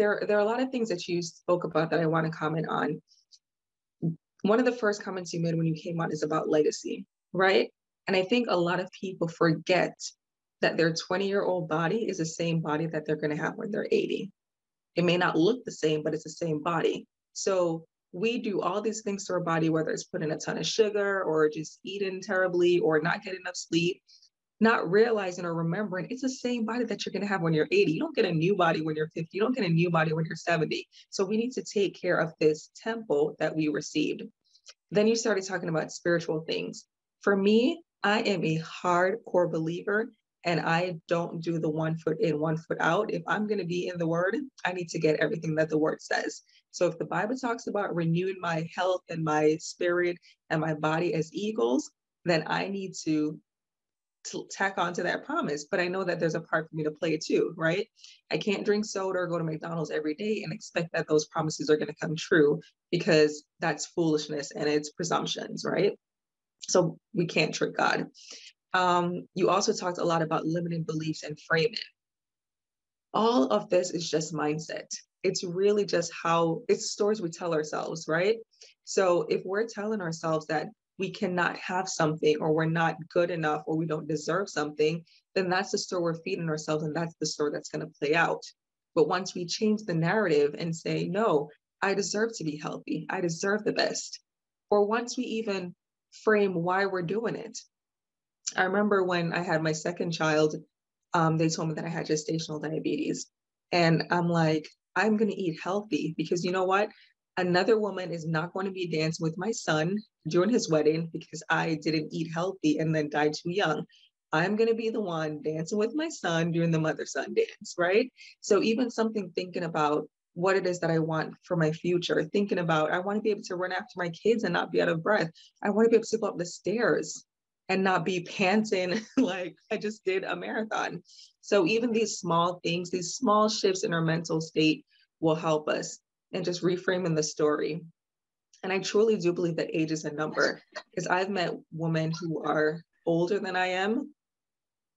there, there are a lot of things that you spoke about that I want to comment on. One of the first comments you made when you came on is about legacy, right? And I think a lot of people forget that their 20 year old body is the same body that they're going to have when they're 80. It may not look the same, but it's the same body. So we do all these things to our body, whether it's putting a ton of sugar or just eating terribly or not getting enough sleep, not realizing or remembering it's the same body that you're going to have when you're 80. You don't get a new body when you're 50. You don't get a new body when you're 70. So we need to take care of this temple that we received. Then you started talking about spiritual things. For me, I am a hardcore believer and I don't do the one foot in, one foot out. If I'm going to be in the word, I need to get everything that the word says. So if the Bible talks about renewing my health and my spirit and my body as eagles, then I need to, to tack on to that promise. But I know that there's a part for me to play too, right? I can't drink soda or go to McDonald's every day and expect that those promises are going to come true because that's foolishness and it's presumptions, right? So we can't trick God. Um, you also talked a lot about limiting beliefs and framing. All of this is just mindset. It's really just how it's stories we tell ourselves, right? So if we're telling ourselves that we cannot have something or we're not good enough or we don't deserve something, then that's the story we're feeding ourselves and that's the story that's going to play out. But once we change the narrative and say, no, I deserve to be healthy, I deserve the best. Or once we even frame why we're doing it, I remember when I had my second child, um, they told me that I had gestational diabetes. And I'm like, I'm going to eat healthy because you know what? Another woman is not going to be dancing with my son during his wedding because I didn't eat healthy and then died too young. I'm going to be the one dancing with my son during the mother son dance, right? So, even something thinking about what it is that I want for my future, thinking about I want to be able to run after my kids and not be out of breath. I want to be able to go up the stairs and not be panting like I just did a marathon. So even these small things, these small shifts in our mental state will help us and just reframing the story. And I truly do believe that age is a number because I've met women who are older than I am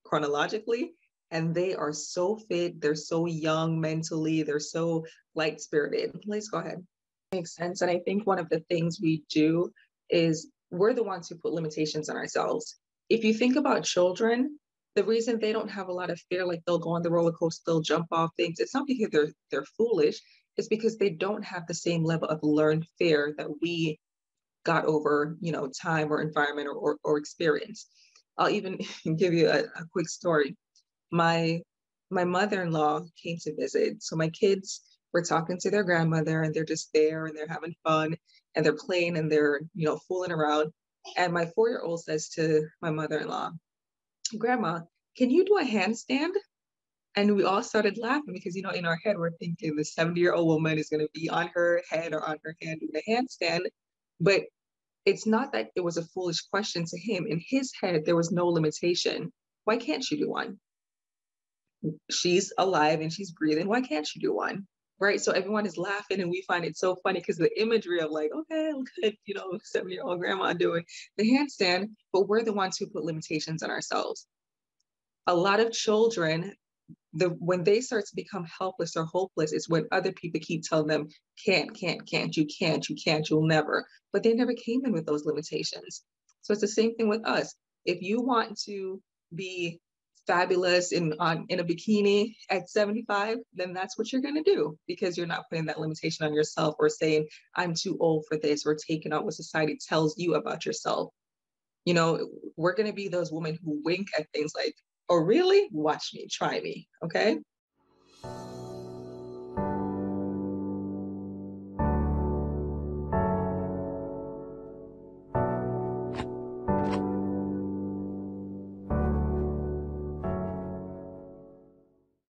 chronologically, and they are so fit, they're so young mentally, they're so light spirited. Please go ahead. Makes sense. And I think one of the things we do is we're the ones who put limitations on ourselves. If you think about children, the reason they don't have a lot of fear, like they'll go on the roller coaster, they'll jump off things, it's not because they're they're foolish, it's because they don't have the same level of learned fear that we got over, you know, time or environment or, or, or experience. I'll even give you a, a quick story. My my mother-in-law came to visit. So my kids were talking to their grandmother and they're just there and they're having fun and they're playing and they're, you know, fooling around. And my four year old says to my mother in law, Grandma, can you do a handstand? And we all started laughing because, you know, in our head, we're thinking the 70 year old woman is going to be on her head or on her hand doing a handstand. But it's not that it was a foolish question to him. In his head, there was no limitation. Why can't she do one? She's alive and she's breathing. Why can't she do one? right? So everyone is laughing and we find it so funny because the imagery of like, okay, look at, you know, seven year old grandma doing the handstand, but we're the ones who put limitations on ourselves. A lot of children, the when they start to become helpless or hopeless, is when other people keep telling them, can't, can't, can't, you can't, you can't, you'll never. But they never came in with those limitations. So it's the same thing with us. If you want to be fabulous in on in a bikini at 75 then that's what you're going to do because you're not putting that limitation on yourself or saying i'm too old for this or taking on what society tells you about yourself you know we're going to be those women who wink at things like oh really? Watch me try me okay